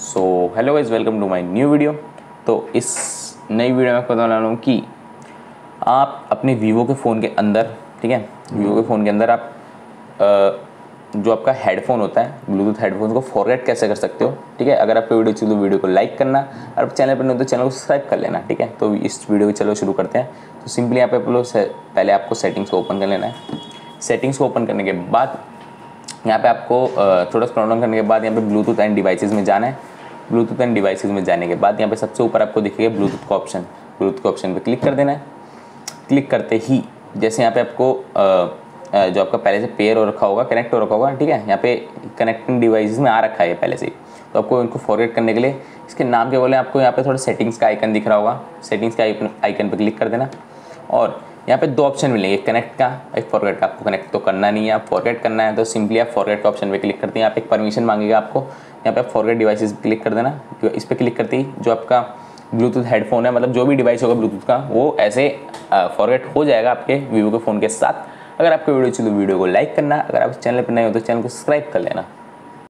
So hello guys welcome to my new video तो इस नई वीडियो में बताने वाला हूँ कि आप अपने वीवो के फ़ोन के अंदर ठीक है? वीवो के फ़ोन के अंदर आप अ, जो आपका हेडफोन होता है ब्लूटूथ हेडफोन को फॉरगेट कैसे कर सकते हो ठीक है? अगर आपको वीडियो चाहिए तो वीडियो को लाइक करना और चैनल पर नहीं तो चैनल को सब्सक्राइब कर लेना ठीक है? तो इस वीडियो को चलो शुरू करते हैं। तो सिंपली यहाँ पे आप लोग पहले आपको सेटिंग्स को ओपन कर लेना है। सेटिंग्स को ओपन करने के बाद यहाँ पे आपको थोड़ा स्क्रॉल डाउन करने के बाद यहाँ पे ब्लूटूथ एंड डिवाइसेस में जाना है। ब्लूटूथ एंड डिवाइसेस में जाने के बाद यहाँ पे सबसे ऊपर आपको दिखेगा ब्लूटूथ का ऑप्शन ब्लूटूथ के ऑप्शन पे क्लिक कर देना है। क्लिक करते ही, जैसे यहाँ पे आपको जो आपका पहले से पेयर हो रखा होगा कनेक्ट हो रखा होगा, ठीक है? यहाँ पे कनेक्टिंग डिवाइसेस में आ रखा है पहले से तो आपको इनको फॉरवर्ड करने के लिए, इसके नाम के बोले आपको? यहाँ पे थोड़ा सेटिंग्स का आइकन दिख रहा होगा। सेटिंग्स के आइकन पर क्लिक कर देना। और यहाँ पे दो ऑप्शन मिलेंगे कनेक्ट का, एक फॉरवर्ड का। आपको कनेक्ट तो करना नहीं है, आप फॉरवर्ड करना है तो सिंपली आप फॉरवर्ड का ऑप्शन पे क्लिक करते हैं। यहाँ पे एक परमिशन मांगेगा आपको, यहाँ पे आप फॉरवर्ड डिवाइसेस क्लिक कर देना। इस पर क्लिक करते ही जो आपका ब्लूटूथ हेडफोन है मतलब जो भी डिवाइस होगा ब्लूटूथ का, वो ऐसे फॉरवर्ड हो जाएगा आपके वीवो के फ़ोन के साथ। अगर आपको वीडियो चाहिए तो वीडियो को लाइक करना। अगर आप चैनल पर नए हो तो चैनल को सब्सक्राइब कर लेना।